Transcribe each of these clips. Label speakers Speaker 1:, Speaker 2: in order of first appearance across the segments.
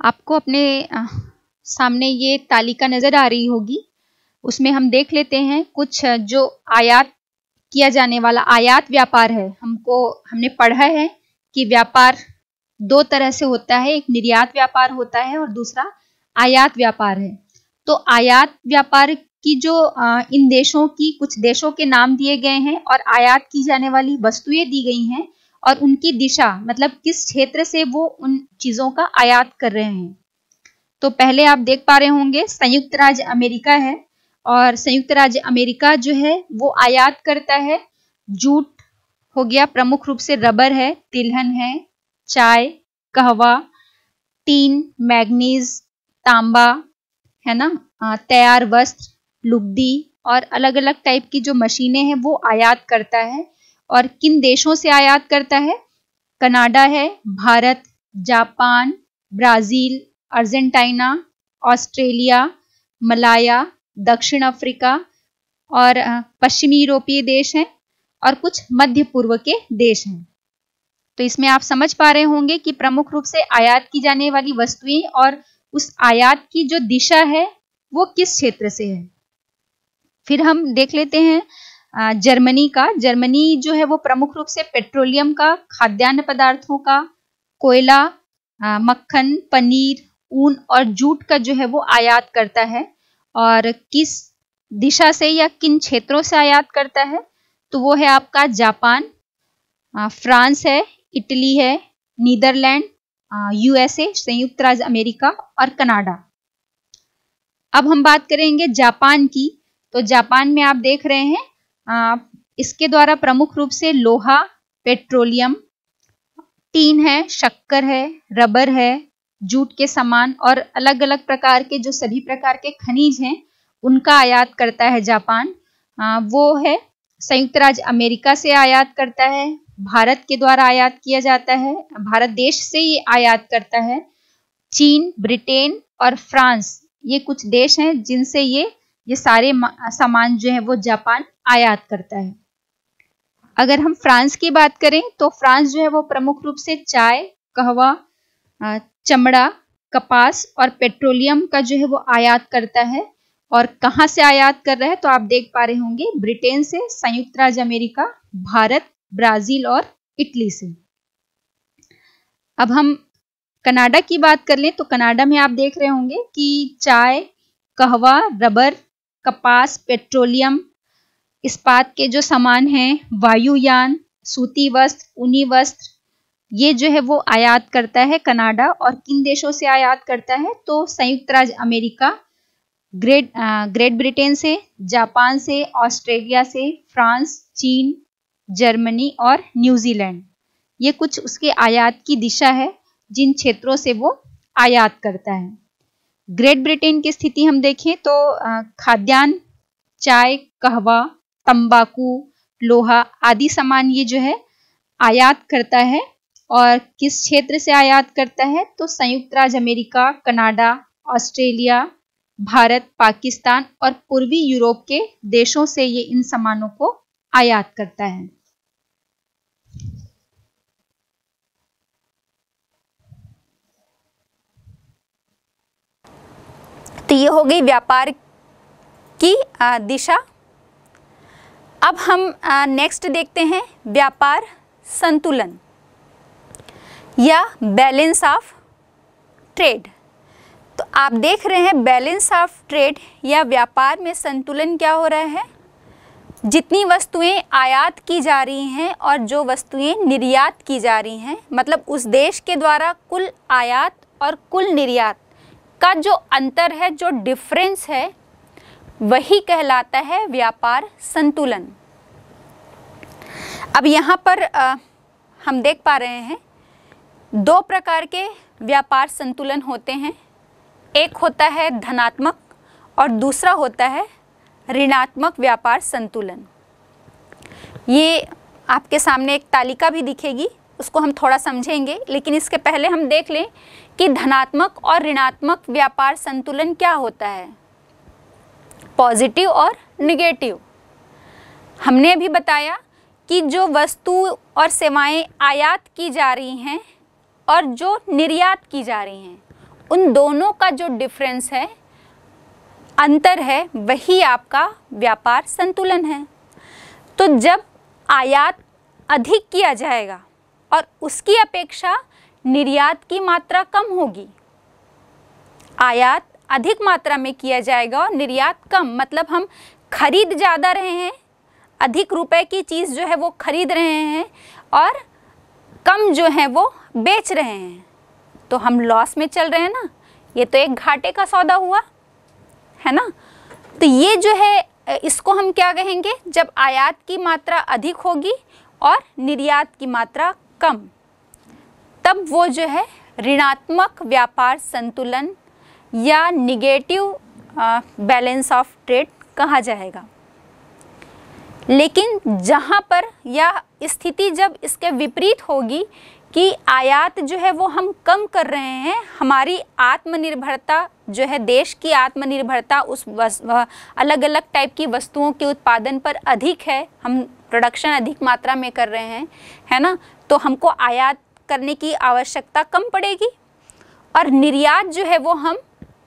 Speaker 1: आपको अपने सामने ये तालिका नज़र आ रही होगी। उसमें हम देख लेते हैं कुछ जो आयात किया जाने वाला आयात व्यापार है। हमको, हमने पढ़ा है कि व्यापार दो तरह से होता है, एक निर्यात व्यापार होता है और दूसरा आयात व्यापार है। तो आयात व्यापार की जो इन देशों की, कुछ देशों के नाम दिए गए हैं और आयात की जाने वाली वस्तुएँ दी गई हैं और उनकी दिशा मतलब किस क्षेत्र से वो उन चीज़ों का आयात कर रहे हैं। तो पहले आप देख पा रहे होंगे, संयुक्त राज्य अमेरिका है और संयुक्त राज्य अमेरिका जो है, वो आयात करता है। जूट हो गया, प्रमुख रूप से रबर है, तिलहन है, चाय, कहवा, टीन, मैग्नीज, तांबा, है ना? तैयार वस्त्र, लुगदी और अलग अलग टाइप की जो मशीनें हैं, वो आयात करता है। और किन देशों से आयात करता है? कनाडा है, Bharat, Japan, Brazil, Argentina, Australia, Malaya, दक्षिण अफ्रीका और पश्चिमी यूरोपीय देश हैं और कुछ मध्य पूर्व के देश हैं। तो इसमें आप समझ पा रहे होंगे कि प्रमुख रूप से आयात की जाने वाली वस्तुएँ और उस आयात की जो दिशा है, वो किस क्षेत्र से है। फिर हम देख लेते हैं जर्मनी का। जर्मनी जो है वो प्रमुख रूप से पेट्रोलियम का, खाद्यान्न पदार्थों का, कोयला मक्खन, पनीर, ऊन और जूट का जो है वो आयात करता है। और किस दिशा से या किन क्षेत्रों से आयात करता है तो वो है आपका जापान। फ्रांस है, इटली है, नीदरलैंड यूएसए, संयुक्त राज्य अमेरिका और कनाडा। अब हम बात करेंगे जापान की। तो जापान में आप देख रहे हैं इसके द्वारा प्रमुख रूप से लोहा पेट्रोलियम टीन है शक्कर है रबर है जूट के सामान और अलग अलग प्रकार के जो सभी प्रकार के खनिज हैं उनका आयात करता है जापान। आ, वो है संयुक्त राज्य अमेरिका से आयात करता है भारत के द्वारा आयात किया जाता है भारत देश से ये आयात करता है चीन ब्रिटेन और फ्रांस ये कुछ देश हैं जिनसे ये ये सारे सामान जो है वो जापान आयात करता है। अगर हम फ्रांस की बात करें तो फ्रांस जो है वो प्रमुख रूप से चाय, कहवा चमड़ा, कपास और पेट्रोलियम का जो है वो आयात करता है। और कहाँ से आयात कर रहा है तो आप देख पा रहे होंगे, ब्रिटेन से, संयुक्त राज्य अमेरिका, भारत, ब्राज़ील और इटली से। अब हम कनाडा की बात कर लें तो कनाडा में आप देख रहे होंगे कि चाय, कहवा, रबर कपास, पेट्रोलियम, इस्पात के जो सामान हैं, वायुयान, सूती वस्त्र, ऊनी वस्त्र, ये जो है वो आयात करता है कनाडा और किन देशों से आयात करता है? तो संयुक्त राज्य अमेरिका, ग्रेट ग्रेट ब्रिटेन से, जापान से, ऑस्ट्रेलिया से, फ्रांस, चीन, जर्मनी और न्यूजीलैंड। ये कुछ उसके आयात की दिशा है, जिन क्षेत्रों से वो आयात करता है। ग्रेट ब्रिटेन की स्थिति हम देखें तो खाद्यान्न, चाय, कहवा, तंबाकू, लोहा आदि सामान ये जो है, आयात करता है। और किस क्षेत्र से आयात करता है? तो संयुक्त राज्य America, Canada, Australia, Bharat, Pakistan और पूर्वी यूरोप के देशों से ये इन सामानों को आयात करता है।
Speaker 2: तो ये हो गई व्यापार की दिशा। अब हम नेक्स्ट देखते हैं व्यापार संतुलन या बैलेंस ऑफ़ ट्रेड तो आप देख रहे हैं बैलेंस ऑफ़ ट्रेड या व्यापार में संतुलन क्या हो रहा है? जितनी वस्तुएँ आयात की जा रही हैं और जो वस्तुएँ निर्यात की जा रही हैं मतलब उस देश के द्वारा कुल आयात और कुल निर्यात का जो अंतर है जो डिफरेंस है वही कहलाता है व्यापार संतुलन। अब यहाँ पर आ, हम देख पा रहे हैं दो प्रकार के व्यापार संतुलन होते हैं। एक होता है धनात्मक और दूसरा होता है ऋणात्मक व्यापार संतुलन। ये आपके सामने एक तालिका भी दिखेगी उसको हम थोड़ा समझेंगे, लेकिन इसके पहले हम देख लें कि धनात्मक और ऋणात्मक व्यापार संतुलन क्या होता है। पॉजिटिव और निगेटिव। हमने अभी बताया कि जो वस्तु और सेवाएँ आयात की जा रही हैं और जो निर्यात की जा रही हैं, उन दोनों का जो डिफरेंस है, अंतर है, वही आपका व्यापार संतुलन है। तो जब आयात अधिक किया जाएगा और उसकी अपेक्षा निर्यात की मात्रा कम होगी। आयात अधिक मात्रा में किया जाएगा और निर्यात कम मतलब हम खरीद ज़्यादा रहे हैं, अधिक रुपए की चीज़ जो है वो खरीद रहे हैं और कम जो है वो बेच रहे हैं। तो हम लॉस में चल रहे हैं ना, ये तो एक घाटे का सौदा हुआ, है ना? तो ये जो है इसको हम क्या कहेंगे? जब आयात की मात्रा अधिक होगी और निर्यात की मात्रा कम, तब वो जो है ऋणात्मक व्यापार संतुलन या निगेटिव बैलेंस ऑफ़ ट्रेड कहा जाएगा। लेकिन जहाँ पर यह स्थिति जब इसके विपरीत होगी कि आयात जो है वो हम कम कर रहे हैं, हमारी आत्मनिर्भरता जो है, देश की आत्मनिर्भरता उस अलग अलग टाइप की वस्तुओं के उत्पादन पर अधिक है, हम प्रोडक्शन अधिक मात्रा में कर रहे हैं, है ना? तो हमको आयात करने की आवश्यकता कम पड़ेगी। और निर्यात जो है वो हम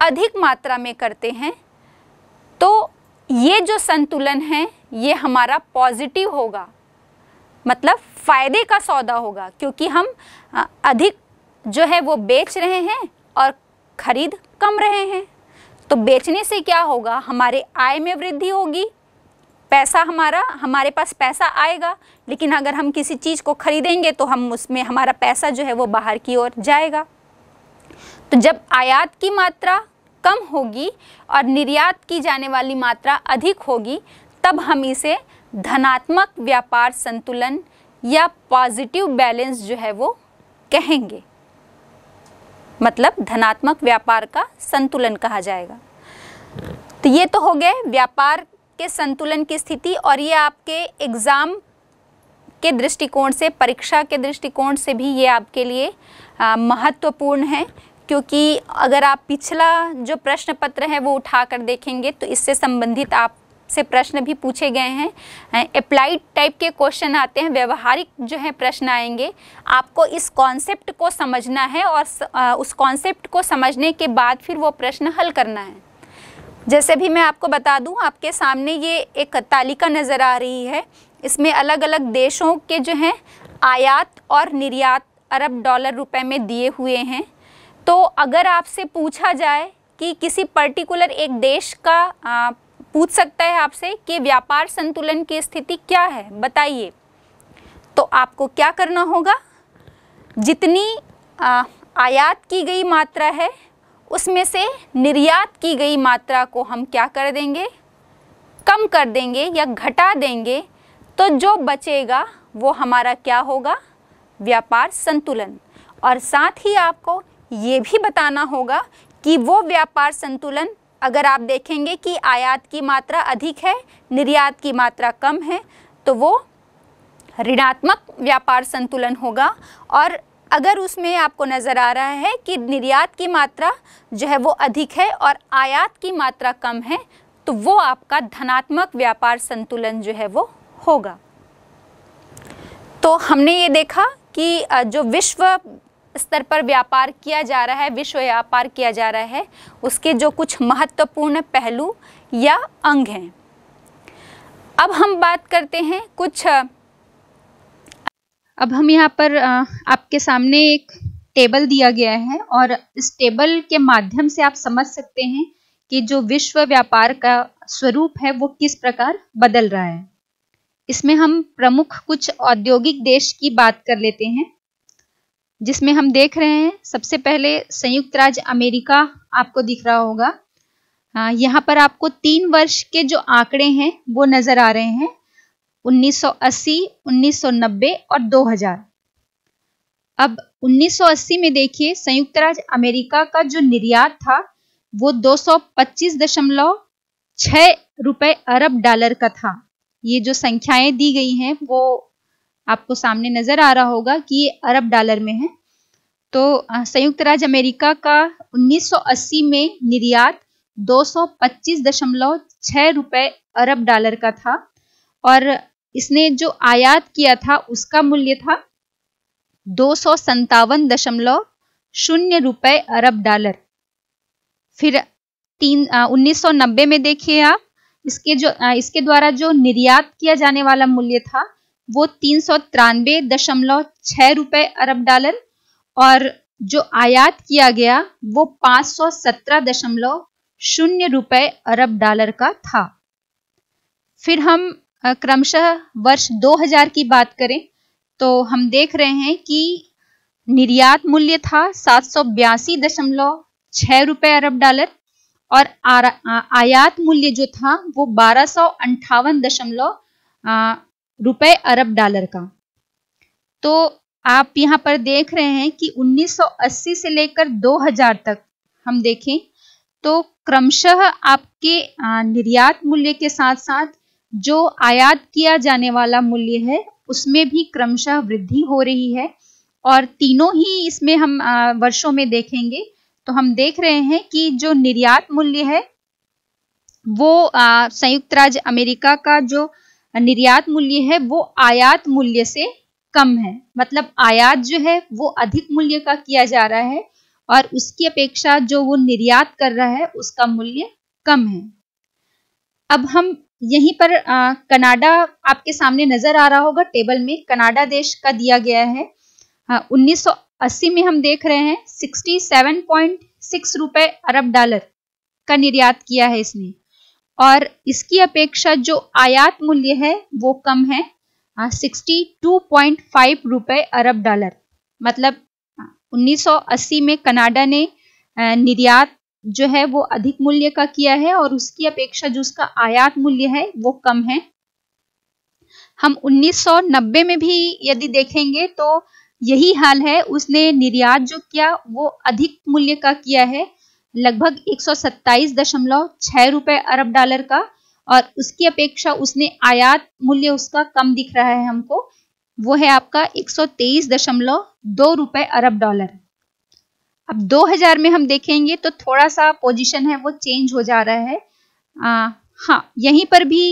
Speaker 2: अधिक मात्रा में करते हैं। तो ये जो संतुलन है, ये हमारा पॉजिटिव होगा। मतलब फ़ायदे का सौदा होगा, क्योंकि हम अधिक जो है वो बेच रहे हैं और ख़रीद कम रहे हैं। तो बेचने से क्या होगा, हमारे आय में वृद्धि होगी पैसा हमारा, हमारे पास पैसा आएगा, लेकिन अगर हम किसी चीज़ को ख़रीदेंगे तो हम उसमें हमारा पैसा जो है वो बाहर की ओर जाएगा। तो जब आयात की मात्रा कम होगी और निर्यात की जाने वाली मात्रा अधिक होगी, तब हम इसे धनात्मक व्यापार संतुलन या पॉजिटिव बैलेंस जो है वो कहेंगे। मतलब धनात्मक व्यापार का संतुलन कहा जाएगा। तो ये तो हो गए व्यापार के संतुलन की स्थिति और ये आपके एग्ज़ाम के दृष्टिकोण से, परीक्षा के दृष्टिकोण से भी ये आपके लिए महत्वपूर्ण है। क्योंकि अगर आप पिछला जो प्रश्न पत्र है वो उठा कर देखेंगे तो इससे संबंधित आप से प्रश्न भी पूछे गए हैं। अप्लाइड टाइप के क्वेश्चन आते हैं, व्यवहारिक जो है प्रश्न आएँगे। आपको इस कॉन्सेप्ट को समझना है और उस कॉन्सेप्ट को समझने के बाद फिर वो प्रश्न हल करना है। जैसे भी मैं आपको बता दूँ आपके सामने ये एक तालिका नज़र आ रही है। इसमें अलग अलग देशों के जो हैं आयात और निर्यात अरब डॉलर रुपए में दिए हुए हैं। तो अगर आपसे पूछा जाए कि किसी पर्टिकुलर एक देश का आ, पूछ सकता है आपसे कि व्यापार संतुलन की स्थिति क्या है बताइए। तो आपको क्या करना होगा? जितनी आ, आयात की गई मात्रा है उसमें से निर्यात की गई मात्रा को हम क्या कर देंगे? कम कर देंगे या घटा देंगे? तो जो बचेगा, वो हमारा क्या होगा? व्यापार संतुलन। और साथ ही आपको ये भी बताना होगा कि वो व्यापार संतुलन, अगर आप देखेंगे कि आयात की मात्रा अधिक है, निर्यात की मात्रा कम है तो वो ऋणात्मक व्यापार संतुलन होगा। और अगर उसमें आपको नज़र आ रहा है कि निर्यात की मात्रा जो है वो अधिक है और आयात की मात्रा कम है तो वो आपका धनात्मक व्यापार संतुलन जो है वो होगा। तो हमने ये देखा कि जो विश्व स्तर पर व्यापार किया जा रहा है, विश्व व्यापार किया जा रहा है, उसके जो कुछ महत्वपूर्ण पहलू या अंग हैं। अब हम बात करते हैं कुछ
Speaker 1: अब हम यहाँ पर आपके सामने एक टेबल दिया गया है और इस टेबल के माध्यम से आप समझ सकते हैं कि जो विश्व व्यापार का स्वरूप है वो किस प्रकार बदल रहा है। इसमें हम प्रमुख कुछ औद्योगिक देश की बात कर लेते हैं, जिसमें हम देख रहे हैं, सबसे पहले संयुक्त राज्य अमेरिका आपको दिख रहा होगा। यहाँ पर आपको तीन वर्ष के जो आंकड़े हैं वो नज़र आ रहे हैं। 1980, 1990 और 2000। अब 1980 में देखिए संयुक्त राज्य अमेरिका का जो निर्यात था वो दो रुपए अरब डॉलर का था ये जो संख्याएँ दी गई हैं वो आपको सामने नज़र आ रहा होगा कि ये अरब डॉलर में है तो संयुक्त राज्य अमेरिका का 1980 में निर्यात दो रुपए अरब डॉलर का था और इसने जो आयात किया था उसका मूल्य था दो सौ संतावन दशमलव शून्य रुपए अरब डॉलर। फिर तीन उन्नीस सौ नब्बे में देखिए आप इसके जो आ, इसके द्वारा जो निर्यात किया जाने वाला मूल्य था वो तीन सौ तिरानवे दशमलव छह रुपए अरब डॉलर और जो आयात किया गया वो पाँच सौ सत्रह दशमलव शून्य रुपए अरब डॉलर का था। फिर हम क्रमशः वर्ष 2000 की बात करें तो हम देख रहे हैं कि निर्यात मूल्य था सात सौ बयासी दशमलव छह रुपए अरब डॉलर और आयात मूल्य जो था वो बारह सौ अंठावन दशमलव रुपए अरब डॉलर का। तो आप यहाँ पर देख रहे हैं कि 1980 से लेकर 2000 तक हम देखें तो क्रमशः आपके निर्यात मूल्य के साथ साथ जो आयात किया जाने वाला मूल्य है, उसमें भी क्रमशः वृद्धि हो रही है। और तीनों ही इसमें हम वर्षों में देखेंगे तो हम देख रहे हैं कि जो निर्यात मूल्य है, वो संयुक्त राज्य अमेरिका का जो निर्यात मूल्य है, वो आयात मूल्य से कम है। मतलब आयात जो है, वो अधिक मूल्य का किया जा रहा है और उसकी अपेक्षा जो वो निर्यात कर रहा है, उसका मूल्य कम है। अब हम यहीं पर आ, कनाडा आपके सामने नज़र आ रहा होगा टेबल में। कनाडा देश का दिया गया है। सौ अस्सी में हम देख रहे हैं सिक्सटी सेवन पॉइंट सिक्स रुपए अरब डॉलर का निर्यात किया है इसने। और इसकी अपेक्षा जो आयात मूल्य है वो कम है। सिक्सटी टू पॉइंट फाइव रुपए अरब डॉलर। मतलब 1980 में कनाडा ने निर्यात जो है वो अधिक मूल्य का किया है और उसकी अपेक्षा जो उसका आयात मूल्य है वो कम है। हम 1990 में भी यदि देखेंगे तो यही हाल है। उसने निर्यात जो किया वो अधिक मूल्य का किया है, लगभग एक सौ सत्ताईस दशमलव छह रुपए अरब डॉलर का और उसकी अपेक्षा उसने आयात मूल्य उसका कम दिख रहा है हमको। वो है आपका एक रुपए अरब डॉलर। अब 2000 में हम देखेंगे तो थोड़ा सा पोजीशन है वो चेंज हो जा रहा है। आ, हाँ यहीं पर भी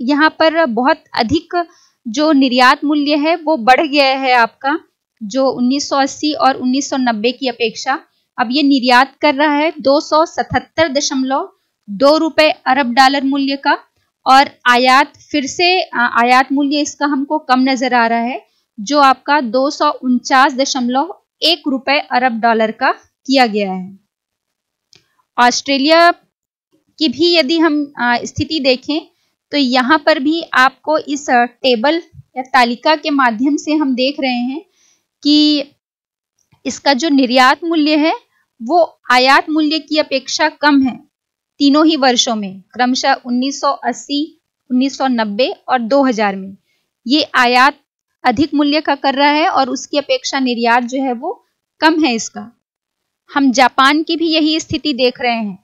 Speaker 1: यहाँ पर बहुत अधिक जो निर्यात मूल्य है वो बढ़ गया है आपका जो 1980 और 1990 की अपेक्षा। अब ये निर्यात कर रहा है दो सौ सतहत्तर दशमलव दो रुपए अरब डॉलर मूल्य का और आयात फिर से आयात मूल्य इसका हमको कम नज़र आ रहा है जो आपका दो सौ उनचास दशमलव एक रुपए अरब डॉलर का किया गया है। ऑस्ट्रेलिया की भी यदि हम स्थिति देखें तो यहाँ पर भी आपको इस टेबल या तालिका के माध्यम से हम देख रहे हैं कि इसका जो निर्यात मूल्य है वो आयात मूल्य की अपेक्षा कम है तीनों ही वर्षों में क्रमशः 1980, 1990 और 2000 में। ये आयात अधिक मूल्य का कर रहा है और उसकी अपेक्षा निर्यात जो है वो कम है इसका। हम जापान की भी यही स्थिति देख रहे हैं।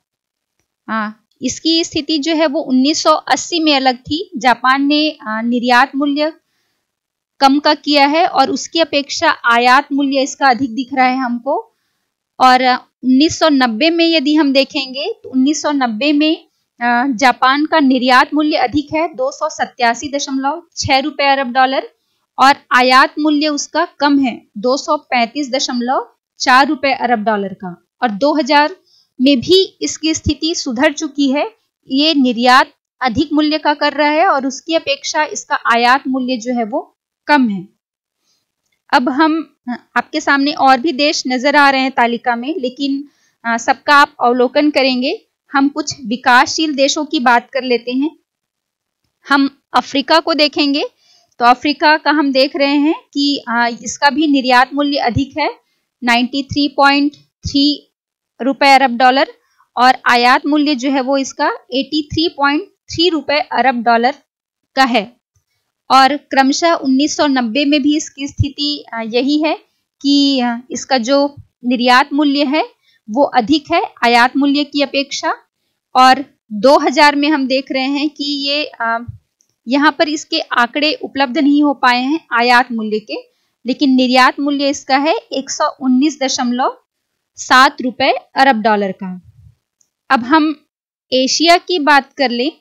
Speaker 1: हाँ इसकी स्थिति जो है वो 1980 में अलग थी। जापान ने निर्यात मूल्य कम का किया है और उसकी अपेक्षा आयात मूल्य इसका अधिक दिख रहा है हमको। और 1990 में यदि हम देखेंगे तो 1990 में जापान का निर्यात मूल्य अधिक है, दो सौ रुपए अरब डॉलर। और आयात मूल्य उसका कम है, दो सौ पैंतीस दशमलव चार रुपए अरब डॉलर का। और 2000 में भी इसकी स्थिति सुधर चुकी है, ये निर्यात अधिक मूल्य का कर रहा है और उसकी अपेक्षा इसका आयात मूल्य जो है वो कम है। अब हम आपके सामने और भी देश नज़र आ रहे हैं तालिका में, लेकिन सबका आप अवलोकन करेंगे। हम कुछ विकासशील देशों की बात कर लेते हैं। हम अफ्रीका को देखेंगे तो अफ्रीका का हम देख रहे हैं कि इसका भी निर्यात मूल्य अधिक है 93.3 रुपए अरब डॉलर और आयात मूल्य जो है वो इसका 83.3 रुपए अरब डॉलर का है। और क्रमशः 1990 में भी इसकी स्थिति यही है कि इसका जो निर्यात मूल्य है वो अधिक है आयात मूल्य की अपेक्षा। और 2000 में हम देख रहे हैं कि ये यहाँ पर इसके आंकड़े उपलब्ध नहीं हो पाए हैं आयात मूल्य के, लेकिन निर्यात मूल्य इसका है एक सात रुपए अरब डॉलर का। अब हम एशिया की बात कर लें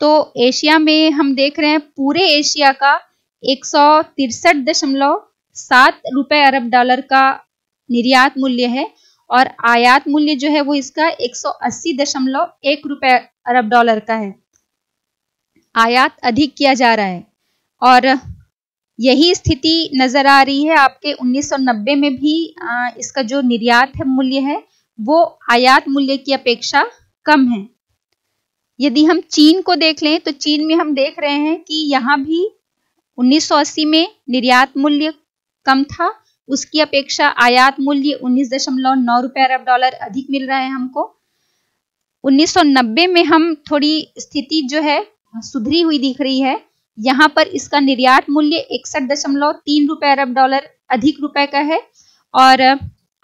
Speaker 1: तो एशिया में हम देख रहे हैं पूरे एशिया का एक सात रुपए अरब डॉलर का निर्यात मूल्य है और आयात मूल्य जो है वो इसका एक सौ अस्सी दशमलव एक रुपए अरब डॉलर का है। आयात अधिक किया जा रहा है। और यही स्थिति नज़र आ रही है आपके 1990 में भी इसका जो निर्यात है मूल्य है, वो आयात मूल्य की अपेक्षा कम है। यदि हम चीन को देख लें तो चीन में हम देख रहे हैं कि यहाँ भी 1980 में निर्यात मूल्य कम था। उसकी अपेक्षा आयात मूल्य उन्नीस दशमलव नौ रुपए अरब डॉलर अधिक मिल रहा है हमको। 1990 में हम थोड़ी स्थिति जो है सुधरी हुई दिख रही है। यहाँ पर इसका निर्यात मूल्य इकसठ दशमलव तीन रुपए अरब डॉलर अधिक रुपए का है और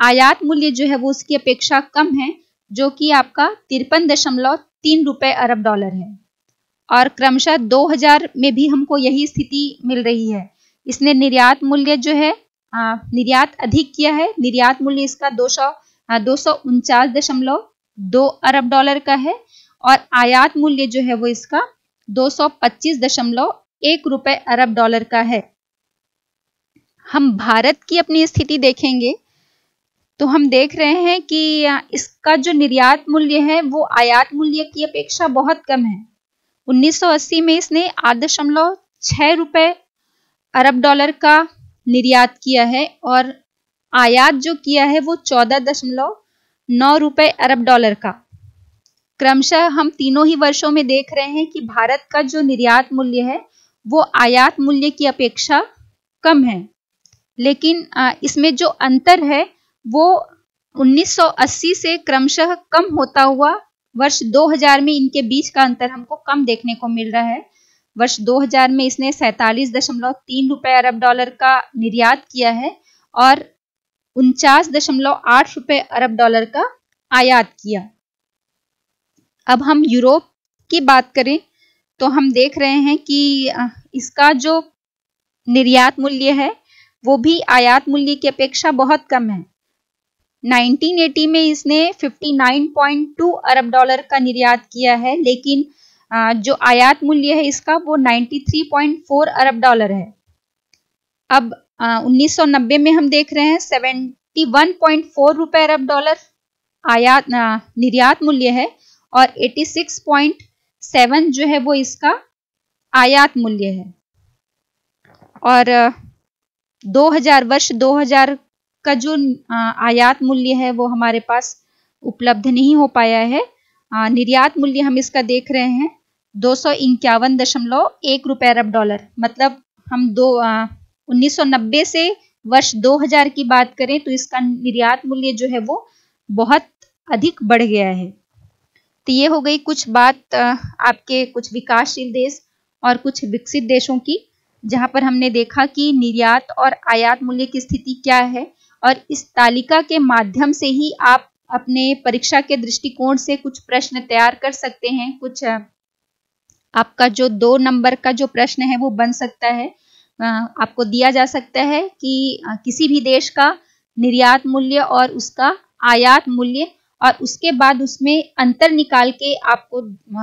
Speaker 1: आयात मूल्य जो है वो उसकी अपेक्षा कम है, जो कि आपका तिरपन दशमलव तीन रुपए अरब डॉलर है। और क्रमशः 2000 में भी हमको यही स्थिति मिल रही है। इसने निर्यात मूल्य जो है निर्यात अधिक किया है। निर्यात मूल्य इसका दो सौ दो सौ उनचास दशमलव दो अरब डॉलर का है और आयात मूल्य जो है वो इसका दो सौ पच्चीस दशमलव एक रुपए अरब डॉलर का है। हम भारत की अपनी स्थिति देखेंगे तो हम देख रहे हैं कि इसका जो निर्यात मूल्य है, वो आयात मूल्य की अपेक्षा बहुत कम है। 1980 में इसने आठ दशमलव छह रुपए अरब डॉलर का निर्यात किया है और आयात जो किया है, वो चौदह दशमलव नौ रुपए अरब डॉलर का। क्रमशः हम तीनों ही वर्षों में देख रहे हैं कि भारत का जो निर्यात मूल्य है, वो आयात मूल्य की अपेक्षा कम है। लेकिन इसमें जो अंतर है, वो 1980 से क्रमशः कम होता हुआ वर्ष 2000 में इनके बीच का अंतर हमको कम देखने को मिल रहा है। वर्ष 2000 में इसने सैतालीस दशमलव तीन रुपए अरब डॉलर का निर्यात किया है और उनचास दशमलव आठ रुपए अरब डॉलर का आयात किया। अब हम यूरोप की बात करें तो हम देख रहे हैं कि इसका जो निर्यात मूल्य है, वो भी आयात मूल्य की अपेक्षा बहुत कम है। 1980 में इसने 59.2 अरब डॉलर का निर्यात किया है, लेकिन जो आयात मूल्य है इसका वो 93.4 अरब डॉलर है। अब 1990 में हम देख रहे हैं 71.4 रुपए अरब डॉलर आयात निर्यात मूल्य है और 86.7 जो है वो इसका आयात मूल्य है। और 2000 वर्ष 2000 का जो आयात मूल्य है वो हमारे पास उपलब्ध नहीं हो पाया है। निर्यात मूल्य हम इसका देख रहे हैं, दो सौ इक्यावन दशमलव एक रुपए अरब डॉलर। मतलब हम दो उन्नीस सौ नब्बे से वर्ष 2000 की बात करें तो इसका निर्यात मूल्य जो है वो बहुत अधिक बढ़ गया है। तो ये हो गई कुछ बात आपके कुछ विकासशील देश और कुछ विकसित देशों की, जहाँ पर हमने देखा कि निर्यात और आयात मूल्य की स्थिति क्या है और इस तालिका के माध्यम से ही आप अपने परीक्षा के दृष्टिकोण से कुछ प्रश्न तैयार कर सकते हैं। कुछ आपका जो दो नंबर का जो प्रश्न है वो बन सकता है। आपको दिया जा सकता है कि किसी भी देश का निर्यात मूल्य और उसका आयात मूल्य और उसके बाद उसमें अंतर निकाल के आपको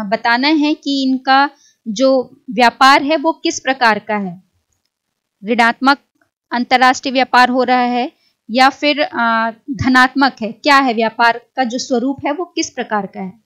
Speaker 1: बताना है कि इनका जो व्यापार है वो किस प्रकार का है। ऋणात्मक अंतरराष्ट्रीय व्यापार हो रहा है या फिर धनात्मक है, क्या है व्यापार का जो स्वरूप है वो किस प्रकार का है।